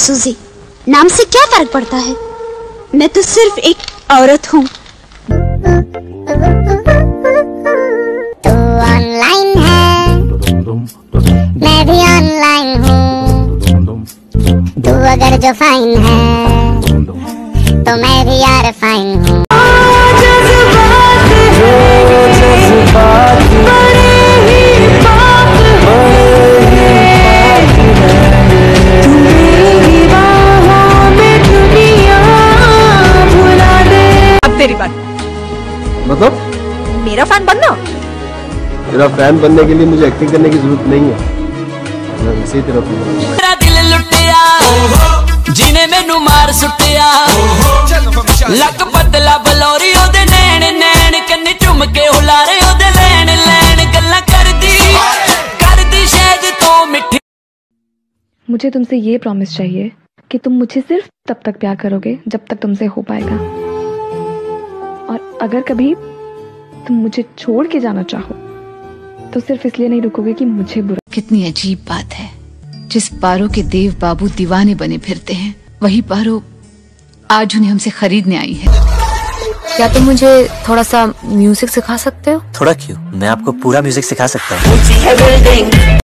सूजी, नाम से क्या फ़र्क पड़ता है? मैं तो सिर्फ़ एक औरत हूँ। ऑनलाइन है। मैं भी ऑनलाइन हूँ। तू अगर जो फाइन है तो मैं भी यार फाइन हूँ। तेरी बात। मतलब? मेरा फ़ैन बनना? तेरा फ़ैन बनने के लिए मुझे एक्टिंग करने की ज़रूरत नहीं है। मैं वैसे तेरा दिल लुटिया जीने मैनू मार सुटिया। लक बदला बलोरी ओदे नैन नैन कन्ने चुम के हुलारे ओदे लैन लैन गल्ला कर दी कर दी शायद तो मिठी। मुझे तुमसे ये प्रॉमिस चाहिए कि तुम मुझे सिर्फ़ तब तक प्यार करोगे जब तक तुमसे हो पाएगा। और अगर कभी तुम मुझे छोड़ के जाना चाहो तो सिर्फ़ इसलिए नहीं रुकोगे कि मुझे बुरा कितनी अजीब बात है। जिस पारो के देव बाबू दीवाने बने फिरते हैं वही पारो आज उन्हें हमसे खरीदने आई है। क्या तुम तो मुझे थोड़ा सा म्यूज़िक सिखा सकते हो? थोड़ा क्यों? मैं आपको पूरा म्यूज़िक सिखा सकता हूँ।